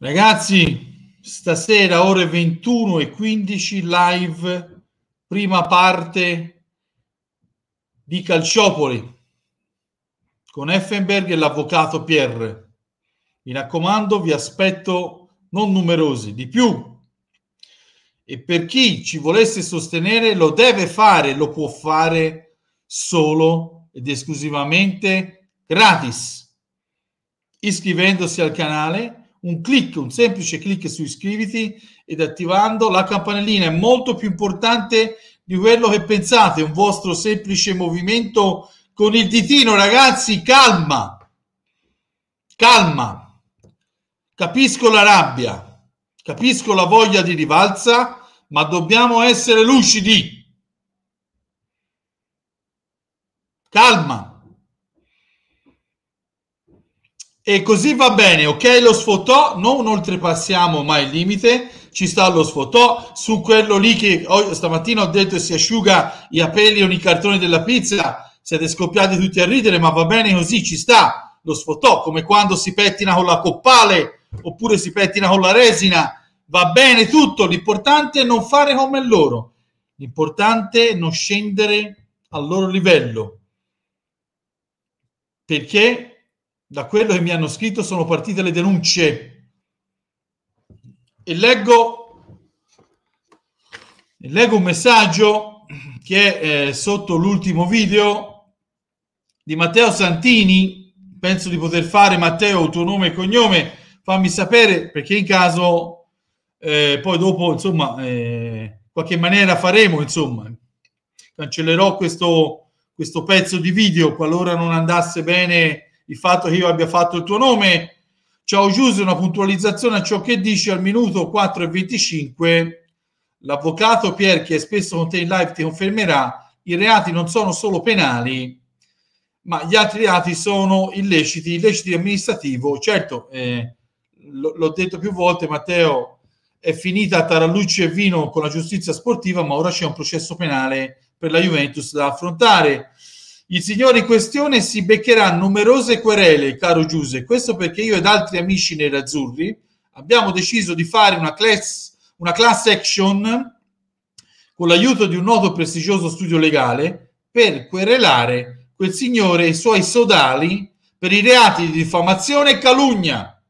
Ragazzi, stasera ore 21 e 15 live, prima parte di Calciopoli con Effenberg e l'avvocato Pierre. Mi raccomando, vi aspetto non numerosi, di più. E per chi ci volesse sostenere lo deve fare, lo può fare solo ed esclusivamente gratis, iscrivendosi al canale un clic, un semplice clic su iscriviti ed attivando la campanellina è molto più importante di quello che pensate, un vostro semplice movimento con il ditino, ragazzi, calma. Calma. Capisco la rabbia, capisco la voglia di rivalsa, ma dobbiamo essere lucidi. Calma. E così va bene, ok? Lo sfotò, non oltrepassiamo mai il limite, ci sta lo sfotò, su quello lì che oh, stamattina ho detto si asciuga i capelli o i cartoni della pizza, siete scoppiati tutti a ridere, ma va bene così, ci sta. Lo sfotò, come quando si pettina con la coppale oppure si pettina con la resina, va bene tutto, l'importante è non fare come loro, l'importante è non scendere al loro livello, perché da quello che mi hanno scritto sono partite le denunce. E leggo, leggo un messaggio che è eh, sotto l'ultimo video di Matteo Santini. Penso di poter fare Matteo tuo nome e cognome. Fammi sapere perché in caso eh, poi dopo insomma eh, qualche maniera faremo insomma. Cancellerò questo, questo pezzo di video qualora non andasse bene il fatto che io abbia fatto il tuo nome. Ciao Giuse, una puntualizzazione a ciò che dici al minuto 4 e 25. L'avvocato Pier, che è spesso con te in live, ti confermerà, i reati non sono solo penali, ma gli altri reati sono illeciti, illeciti amministrativo. Certo, eh, l- l'ho detto più volte, Matteo, è finita Tarallucci e Vino con la giustizia sportiva, ma ora c'è un processo penale per la Juventus da affrontare. I signori in questione si beccheranno numerose querele, caro Giuse. Questo perché io ed altri amici nerazzurri abbiamo deciso di fare una class, una class action con l'aiuto di un noto prestigioso studio legale per querelare quel signore e i suoi sodali per i reati di diffamazione e calunnia,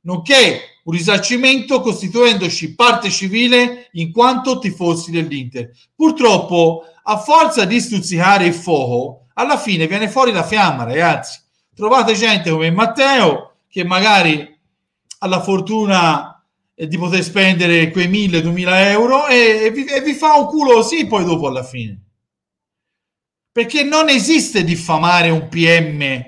nonché un risarcimento costituendoci parte civile in quanto tifosi dell'Inter. Purtroppo a forza di stuzzicare il fuoco, alla fine viene fuori la fiamma, ragazzi. Trovate gente come Matteo che magari ha la fortuna eh, di poter spendere quei 1000-2000 euro e, e, vi, e vi fa un culo così poi dopo alla fine. Perché non esiste diffamare un PM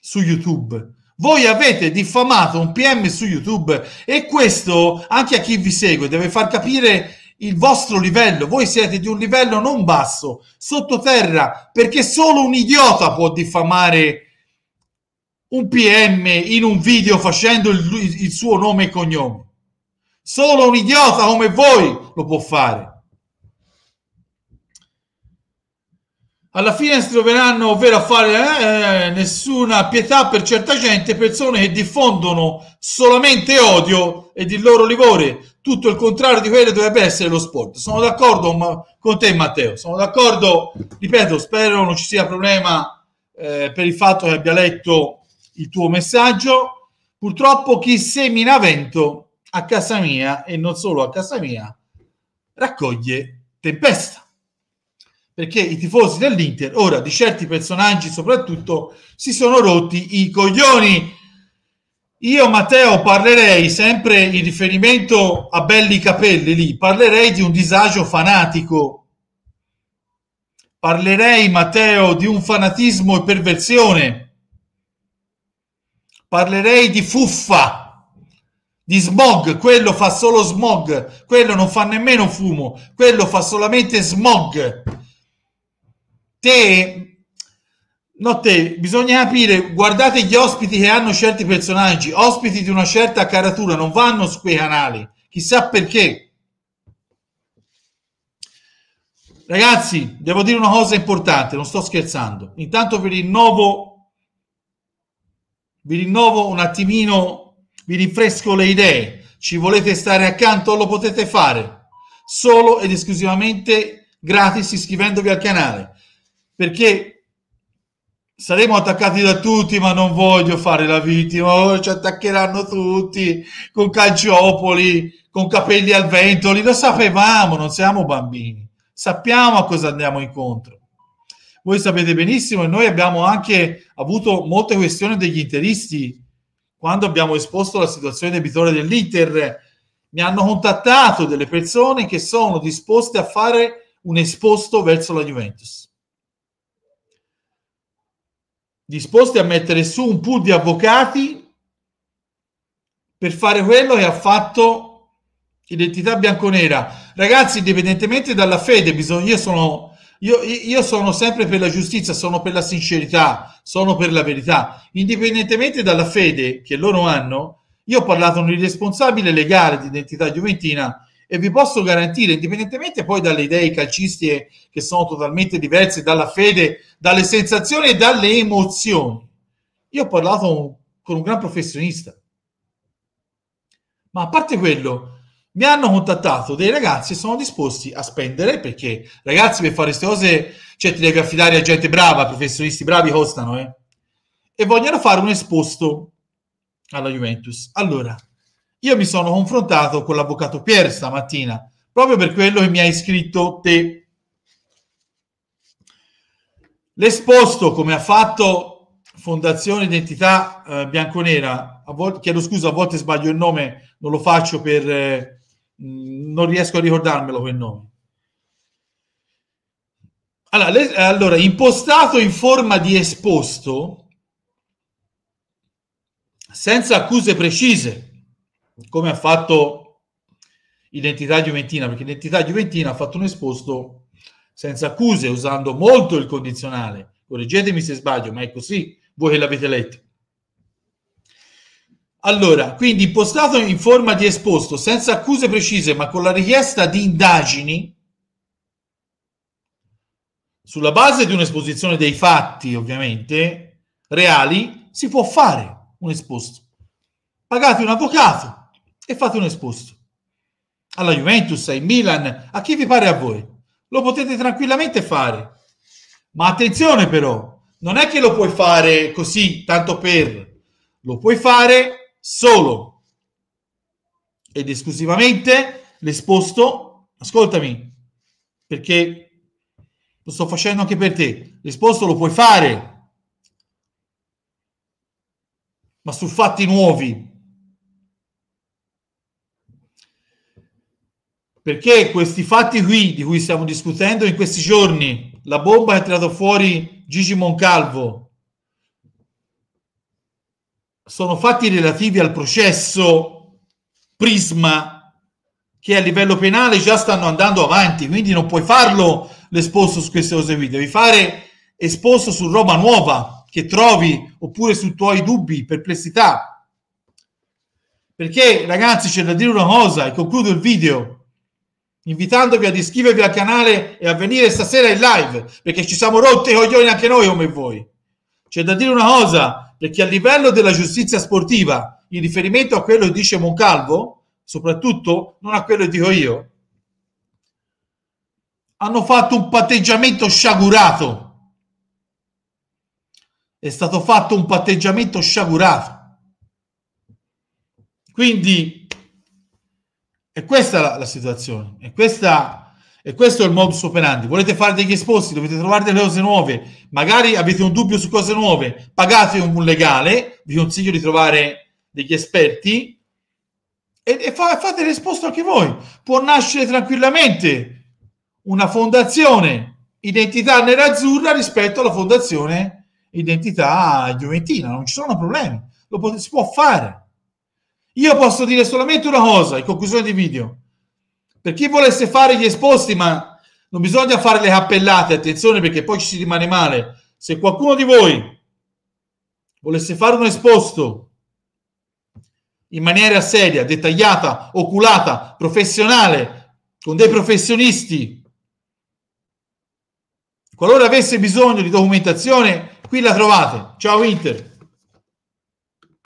su YouTube. Voi avete diffamato un PM su YouTube e questo anche a chi vi segue deve far capire il vostro livello, voi siete di un livello non basso, sottoterra, perché solo un idiota può diffamare un PM in un video facendo il, il suo nome e cognome. Solo un idiota come voi lo può fare. Alla fine si troveranno, ovvero a fare eh, nessuna pietà per certa gente, persone che diffondono solamente odio e il loro livore. Tutto il contrario di quello dovrebbe essere lo sport. Sono d'accordo con te, Matteo. Sono d'accordo, ripeto, spero non ci sia problema eh, per il fatto che abbia letto il tuo messaggio. Purtroppo chi semina vento a casa mia e non solo a casa mia raccoglie tempesta perché i tifosi dell'Inter, ora di certi personaggi soprattutto, si sono rotti i coglioni. Io, Matteo, parlerei sempre in riferimento a belli capelli lì, parlerei di un disagio fanatico. Parlerei, Matteo, di un fanatismo e perversione. Parlerei di fuffa, di smog, quello fa solo smog, quello non fa nemmeno fumo, quello fa solamente smog te, no te, bisogna capire, guardate gli ospiti che hanno certi personaggi, ospiti di una certa caratura, non vanno su quei canali, chissà perché. Ragazzi, devo dire una cosa importante, non sto scherzando. Intanto vi rinnovo, vi rinnovo un attimino vi rinfresco le idee, ci volete stare accanto, lo potete fare. Solo ed esclusivamente gratis iscrivendovi al canale, perché saremo attaccati da tutti, ma non voglio fare la vittima, oh, ci attaccheranno tutti con calciopoli, con capelli al vento, lo sapevamo, non siamo bambini, sappiamo a cosa andiamo incontro. Voi sapete benissimo e noi abbiamo anche avuto molte questioni degli interisti quando abbiamo esposto la situazione debitore dell'Inter. Mi hanno contattato delle persone che sono disposte a fare un esposto verso la Juventus disposti a mettere su un pool di avvocati per fare quello che ha fatto identità bianconera. Ragazzi, indipendentemente dalla fede, bisogna, io, sono, io, io sono sempre per la giustizia, sono per la sincerità, sono per la verità. Indipendentemente dalla fede che loro hanno, io ho parlato con il responsabile legale di identità juventina e vi posso garantire, indipendentemente poi dalle idee calcistiche che sono totalmente diverse, dalla fede, dalle sensazioni e dalle emozioni. Io ho parlato con un gran professionista, ma a parte quello, mi hanno contattato dei ragazzi e sono disposti a spendere perché ragazzi per fare queste cose cioè ti devi affidare a gente brava, professionisti bravi costano, eh? E vogliono fare un esposto alla Juventus. Allora, io mi sono confrontato con l'avvocato Pier stamattina, proprio per quello che mi hai scritto te. L'esposto, come ha fatto Fondazione Identità eh, Bianconera, a volte, chiedo scusa, a volte sbaglio il nome, non lo faccio per... Eh, non riesco a ricordarmelo quel nome. Allora, le, allora, impostato in forma di esposto, senza accuse precise, come ha fatto Identità Juventina, perché Identità Juventina ha fatto un esposto senza accuse, usando molto il condizionale. Correggetemi se sbaglio, ma è così, voi che l'avete letto. Allora, quindi impostato in forma di esposto, senza accuse precise, ma con la richiesta di indagini, sulla base di un'esposizione dei fatti, ovviamente, reali, si può fare un esposto. Pagate un avvocato, e fate un esposto. Alla Juventus, ai Milan, a chi vi pare a voi. Lo potete tranquillamente fare. Ma attenzione però, non è che lo puoi fare così, tanto per. Lo puoi fare solo ed esclusivamente l'esposto, ascoltami, perché lo sto facendo anche per te, l'esposto lo puoi fare, ma su fatti nuovi, perché questi fatti qui di cui stiamo discutendo in questi giorni, la bomba che ha fuori Gigi Moncalvo, sono fatti relativi al processo Prisma che a livello penale già stanno andando avanti, quindi non puoi farlo l'esposto su queste cose qui, devi fare esposto su roba nuova che trovi oppure su tuoi dubbi, perplessità. Perché ragazzi c'è da dire una cosa e concludo il video invitandovi ad iscrivervi al canale e a venire stasera in live, perché ci siamo rotti i coglioni anche noi come voi. C'è da dire una cosa, perché a livello della giustizia sportiva, in riferimento a quello che dice Moncalvo, soprattutto non a quello che dico io, hanno fatto un patteggiamento sciagurato. È stato fatto un patteggiamento sciagurato. Quindi e questa è la, la situazione. E, questa, e questo è il modus operandi. Volete fare degli esposti, dovete trovare delle cose nuove. Magari avete un dubbio su cose nuove, pagate un legale, vi consiglio di trovare degli esperti e, e fa, fate l'esposto anche voi. Può nascere tranquillamente una fondazione identità nerazzurra rispetto alla fondazione identità juventina. Non ci sono problemi, lo pot- si può fare. Io posso dire solamente una cosa in conclusione di video. Per chi volesse fare gli esposti, ma non bisogna fare le cappellate, attenzione perché poi ci si rimane male. Se qualcuno di voi volesse fare un esposto in maniera seria, dettagliata, oculata, professionale, con dei professionisti, qualora avesse bisogno di documentazione, qui la trovate. Ciao Inter.